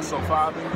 got some.